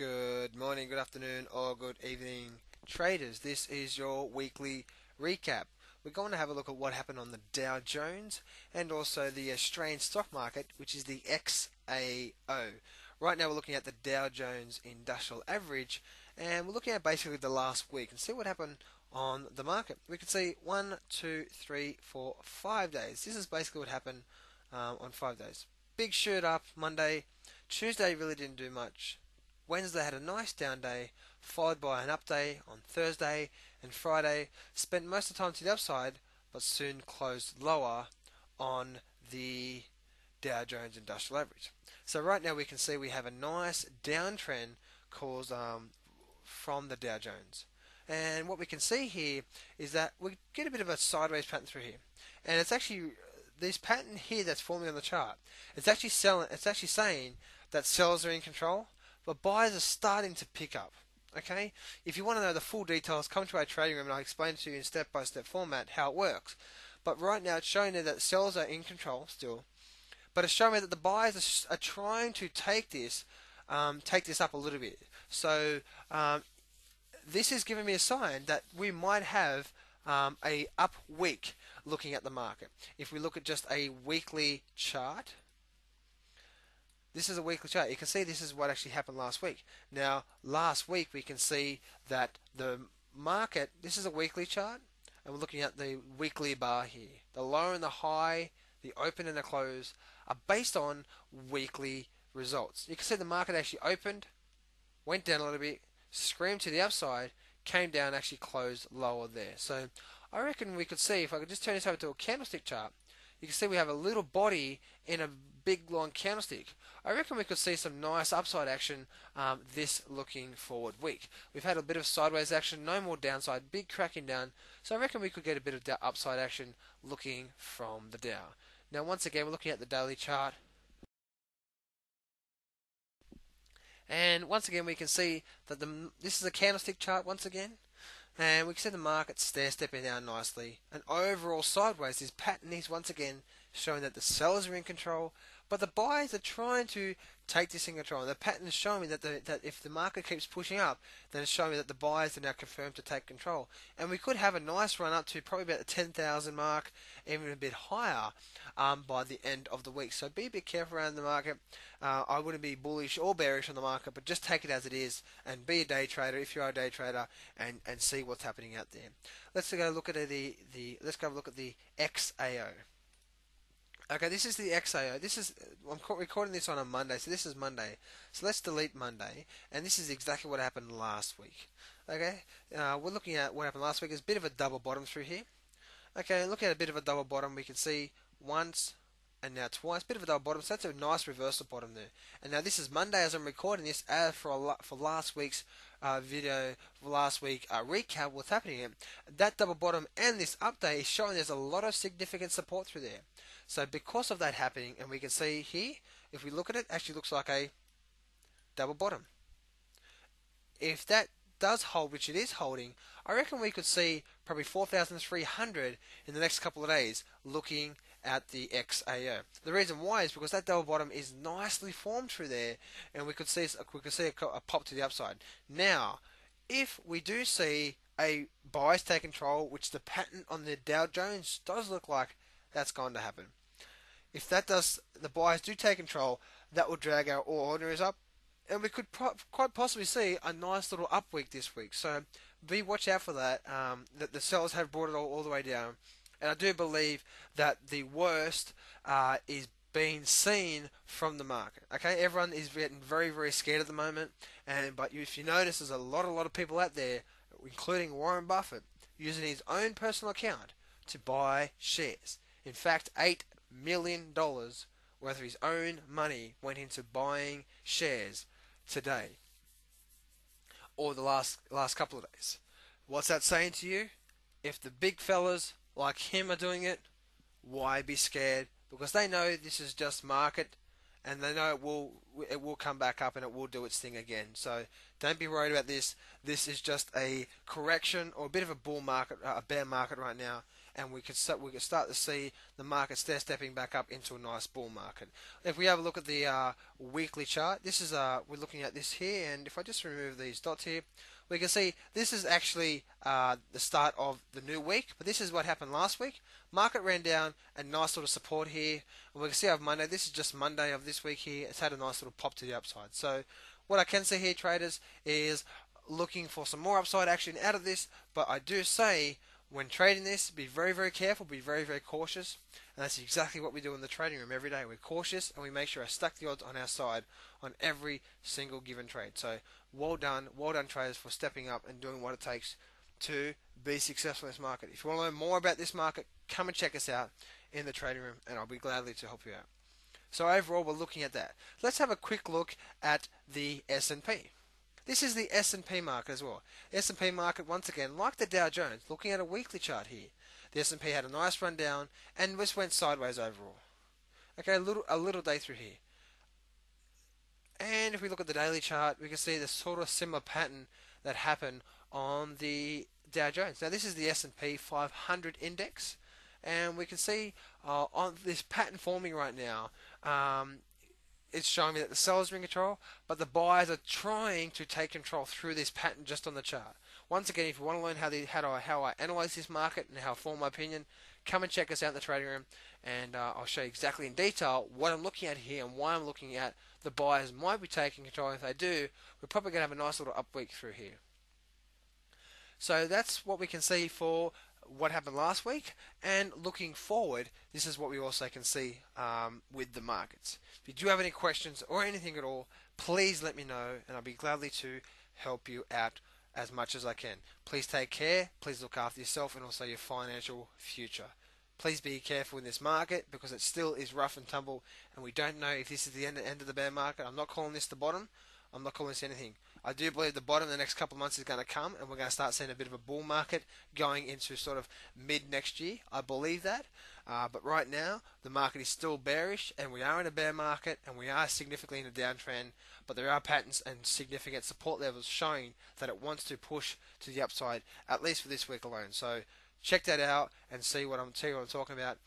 Good morning, good afternoon, or good evening, traders. This is your weekly recap. We're going to have a look at what happened on the Dow Jones and also the Australian stock market, which is the XAO. Right now, we're looking at the Dow Jones Industrial Average, and we're looking at basically the last week and see what happened on the market. We can see one, two, three, four, five days. This is basically what happened um, on five days. Big shoot up Monday. Tuesday really didn't do much. Wednesday had a nice down day, followed by an up day on Thursday and Friday. Spent most of the time to the upside, but soon closed lower on the Dow Jones Industrial Average. So right now we can see we have a nice downtrend caused um, from the Dow Jones. And what we can see here is that we get a bit of a sideways pattern through here. And it's actually this pattern here that's forming on the chart. It's actually selling it's actually saying that sellers are in control but buyers are starting to pick up. Okay, if you want to know the full details, come to our trading room and I'll explain to you in step-by-step format how it works. But right now, it's showing you that sellers are in control still, but it's showing me that the buyers are, are trying to take this, um, take this up a little bit. So um, this is giving me a sign that we might have um, a up week looking at the market. If we look at just a weekly chart, this is a weekly chart. You can see this is what actually happened last week. Now, last week we can see that the market, this is a weekly chart, and we're looking at the weekly bar here. The low and the high, the open and the close are based on weekly results. You can see the market actually opened, went down a little bit, screamed to the upside, came down, actually closed lower there. So I reckon we could see, if I could just turn this over to a candlestick chart, you can see we have a little body in a big long candlestick. I reckon we could see some nice upside action um, this looking forward week. We've had a bit of sideways action, no more downside, big cracking down. So I reckon we could get a bit of upside action looking from the Dow. Now once again we're looking at the daily chart. And once again we can see that the this is a candlestick chart once again. And we can see the market stair stepping down nicely. And overall sideways, this pattern is once again showing that the sellers are in control, but the buyers are trying to take this in control. And the pattern is showing me that the, that if the market keeps pushing up, then it's showing me that the buyers are now confirmed to take control. And we could have a nice run up to probably about the 10,000 mark, even a bit higher um, by the end of the week. So be a bit careful around the market. Uh, I wouldn't be bullish or bearish on the market, but just take it as it is and be a day trader if you are a day trader and, and see what's happening out there. Let's go look at the, the let's go look at the XAO. Okay, this is the XAO. This is I'm recording this on a Monday, so this is Monday. So let's delete Monday, and this is exactly what happened last week. Okay, uh, we're looking at what happened last week. There's a bit of a double bottom through here. Okay, look at a bit of a double bottom. We can see once and now twice. Bit of a double bottom. So that's a nice reversal bottom there. And now this is Monday as I'm recording this. As for for last week's uh, video, last week uh, recap, what's happening here. That double bottom and this update is showing there's a lot of significant support through there. So because of that happening, and we can see here, if we look at it, actually looks like a double bottom. If that does hold, which it is holding, I reckon we could see probably 4,300 in the next couple of days looking at the XAO. The reason why is because that double bottom is nicely formed through there, and we could see we could see a, a pop to the upside. Now, if we do see a bias take control, which the pattern on the Dow Jones does look like that's going to happen. If that does, the buyers do take control, that will drag our all ordinaries up, and we could pro- quite possibly see a nice little up week this week. So be watch out for that. Um, that the sellers have brought it all, all the way down, and I do believe that the worst uh, is being seen from the market. Okay, everyone is getting very very scared at the moment, and but if you notice, there's a lot a lot of people out there, including Warren Buffett, using his own personal account to buy shares. In fact, eight million dollars worth of his own money went into buying shares today or the last last couple of days. What's that saying to you? If the big fellas like him are doing it, why be scared? Because they know this is just market and they know it will it will come back up and it will do its thing again. So don't be worried about this. This is just a correction or a bit of a bull market, a bear market right now, and we could start we could start to see the market stair stepping back up into a nice bull market. If we have a look at the uh, weekly chart, this is uh, we're looking at this here, and if I just remove these dots here, we can see this is actually uh, the start of the new week, but this is what happened last week. Market ran down a nice little support here, and we can see on Monday, this is just Monday of this week here, it's had a nice little pop to the upside. So what I can say here, traders, is looking for some more upside action out of this, but I do say when trading this, be very, very careful, be very, very cautious. And that's exactly what we do in the trading room every day. We're cautious and we make sure I stack the odds on our side on every single given trade. So well done, well done traders for stepping up and doing what it takes to be successful in this market. If you want to learn more about this market, come and check us out in the trading room and I'll be gladly to help you out. So overall we're looking at that. Let's have a quick look at the S&P. This is the S&P market as well. S&P market once again, like the Dow Jones, looking at a weekly chart here. The S&P had a nice run down and just went sideways overall. Okay, a little a little day through here. And if we look at the daily chart, we can see the sort of similar pattern that happened on the Dow Jones. Now this is the S&P 500 index, and we can see uh, on this pattern forming right now. Um, it's showing me that the sellers are in control, but the buyers are trying to take control through this pattern just on the chart. Once again, if you want to learn how, the, how, I, how I analyze this market and how I form my opinion, come and check us out in the trading room, and uh, I'll show you exactly in detail what I'm looking at here and why I'm looking at the buyers might be taking control. If they do, we're probably going to have a nice little up week through here. So that's what we can see for what happened last week, and looking forward, this is what we also can see um, with the markets. If you do have any questions or anything at all, please let me know, and I'll be gladly to help you out as much as I can. Please take care, please look after yourself and also your financial future. Please be careful in this market because it still is rough and tumble, and we don't know if this is the end, end of the bear market. I'm not calling this the bottom. I'm not calling this anything. I do believe the bottom in the next couple of months is going to come, and we're going to start seeing a bit of a bull market going into sort of mid next year. I believe that. Uh, but right now, the market is still bearish, and we are in a bear market, and we are significantly in a downtrend. But there are patterns and significant support levels showing that it wants to push to the upside, at least for this week alone. So check that out and see what I'm, see what I'm talking about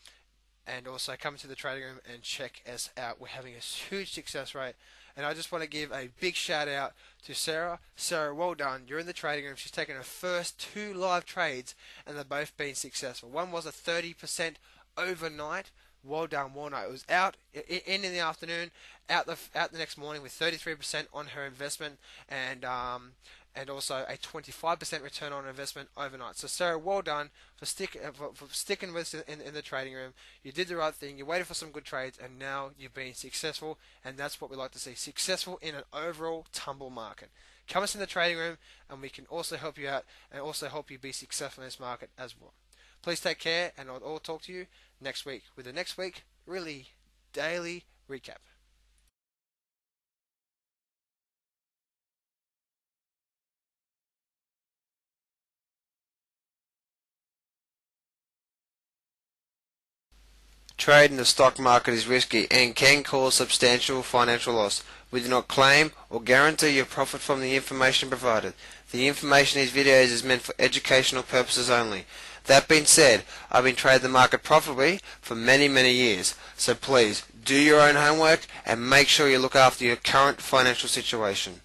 and also come to the trading room and check us out. We're having a huge success rate. And I just want to give a big shout out to Sarah. Sarah, well done. You're in the trading room. She's taken her first two live trades and they've both been successful. One was a 30% overnight. Well done, Walnut. It was out in in the afternoon, out the out the next morning with 33% on her investment, and um, and also a 25% return on investment overnight. So Sarah, well done for, stick, uh, for, for sticking with us in, in, the trading room. You did the right thing. You waited for some good trades, and now you've been successful. And that's what we like to see: successful in an overall tumble market. Come us in the trading room, and we can also help you out, and also help you be successful in this market as well. Please take care, and I'll, I'll talk to you next week with the next week really daily recap. Trade in the stock market is risky and can cause substantial financial loss. We do not claim or guarantee your profit from the information provided. The information in these videos is meant for educational purposes only. That being said, I've been trading the market profitably for many, many years. So please, do your own homework and make sure you look after your current financial situation.